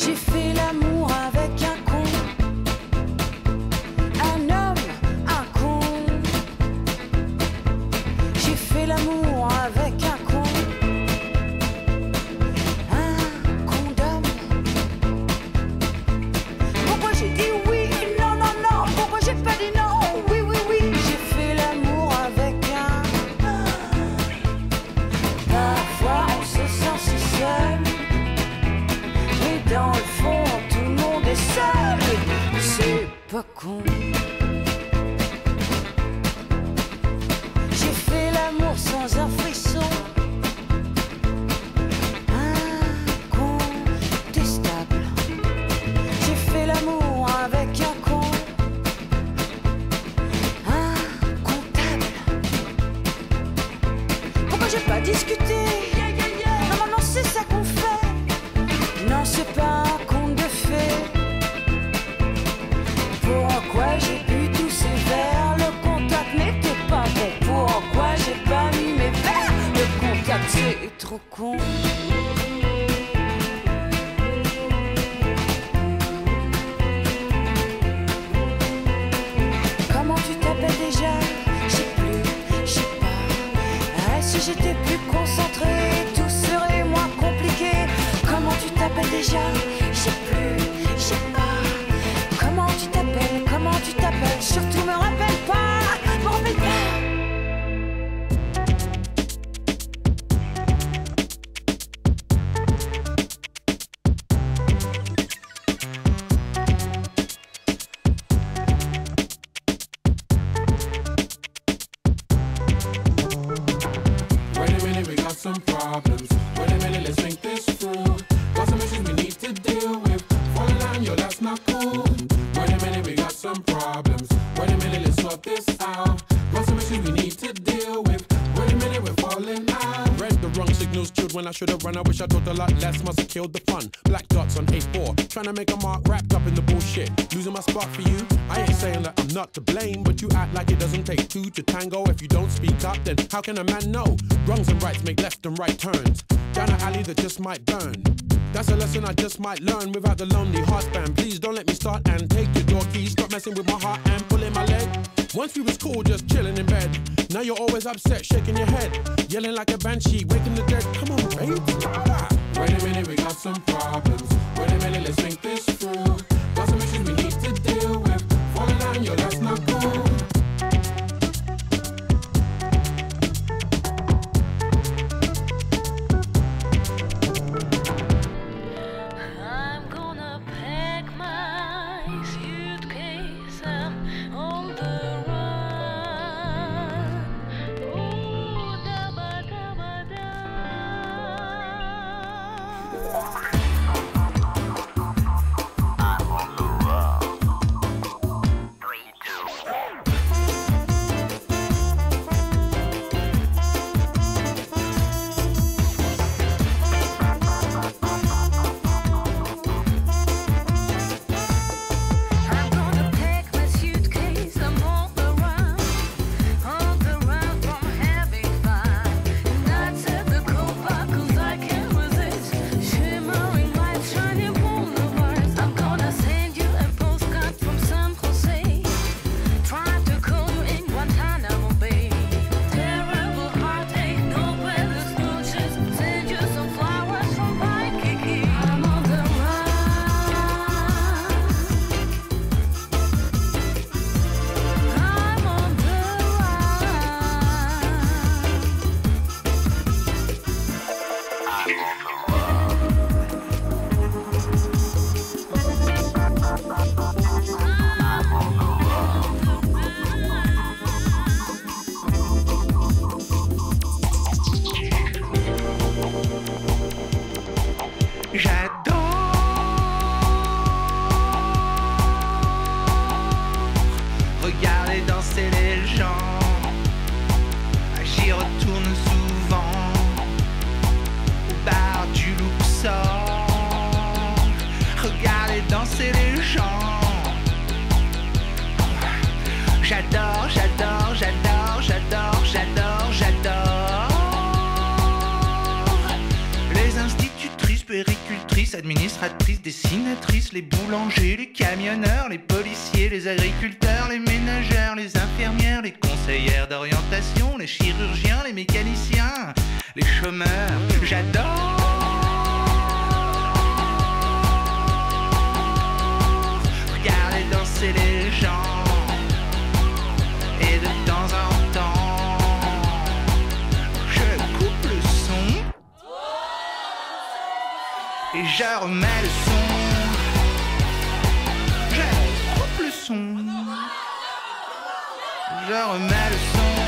J'ai fait l'amour avec un con. Un homme, un con. J'ai fait l'amour avec. Pas con. J'ai fait l'amour sans un frisson. Incontestable. J'ai fait l'amour avec un con. Incontable. Pourquoi j'ai pas discuté? com problems. Wait a minute, let's think this through. Got some issues we need to deal with. Fall in line, yo, that's not cool. Wait a minute, we got some problems. I should have run. I wish I thought a lot less, must have killed the fun. Black dots on A4, trying to make a mark wrapped up in the bullshit. Losing my spot for you, I ain't saying that I'm not to blame, but you act like it doesn't take two to tango. If you don't speak up, then how can a man know? Wrongs and rights make left and right turns. Down an alley that just might burn. That's a lesson I just might learn without the lonely heart span. Please don't let me start and take your door keys. Stop messing with my heart and pulling my leg. Once we was cool, just chilling in bed. Now you're always upset, shaking your head, yelling like a banshee, waking the dead. Come on, babe. Wait a minute, we got some problems. Wait a minute, let's think this administratrices, dessinatrices, les boulangers, les camionneurs, les policiers, les agriculteurs, les ménagères, les infirmières, les conseillères d'orientation, les chirurgiens, les mécaniciens, les chômeurs. J'adore et je remets le son. Je coupe le son. Je remets le son.